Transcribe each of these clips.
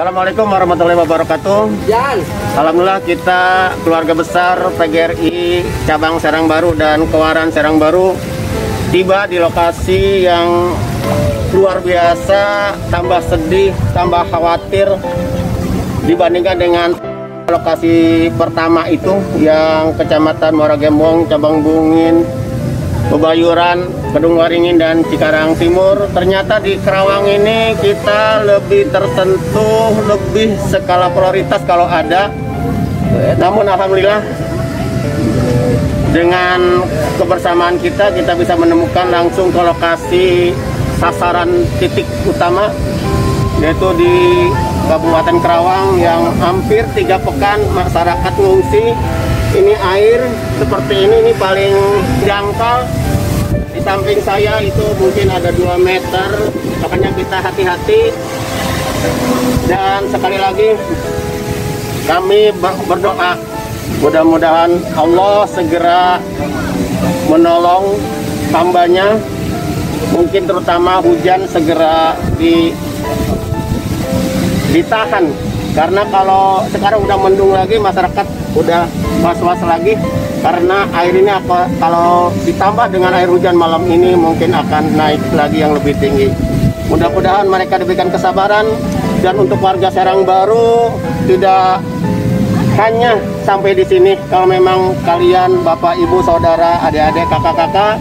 Assalamualaikum warahmatullahi wabarakatuh. Alhamdulillah kita keluarga besar PGRI cabang Serang Baru dan Kewaran Serang Baru tiba di lokasi yang luar biasa, tambah sedih, tambah khawatir dibandingkan dengan lokasi pertama itu yang Kecamatan Muara Gembong, Cabang Bungin, Bebayuran, Kedung Waringin dan Cikarang Timur. Ternyata di Kerawang ini kita lebih tersentuh, lebih skala prioritas kalau ada. Namun alhamdulillah dengan kebersamaan kita kita bisa menemukan langsung ke lokasi sasaran titik utama yaitu di Kabupaten Kerawang yang hampir tiga pekan masyarakat mengungsi ini air seperti ini ini paling dangkal di samping saya itu mungkin ada 2 meter. Makanya kita hati-hati. Dan sekali lagi kami berdoa. Mudah-mudahan Allah segera menolong hambanya. Mungkin terutama hujan segera di ditahan karena kalau sekarang udah mendung lagi masyarakat udah was-was lagi karena air ini apa kalau ditambah dengan air hujan malam ini mungkin akan naik lagi yang lebih tinggi. Mudah-mudahan mereka diberikan kesabaran dan untuk warga Serang Baru tidak hanya sampai di sini. Kalau memang kalian bapak ibu saudara adik-adik kakak-kakak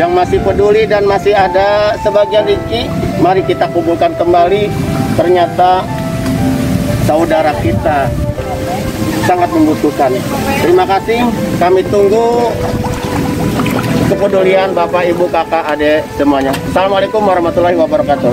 yang masih peduli dan masih ada sebagian iki mari kita kumpulkan kembali. Ternyata saudara kita sangat membutuhkan. Terima kasih, kami tunggu kepedulian Bapak, Ibu, Kakak, Adik semuanya. Assalamualaikum warahmatullahi wabarakatuh.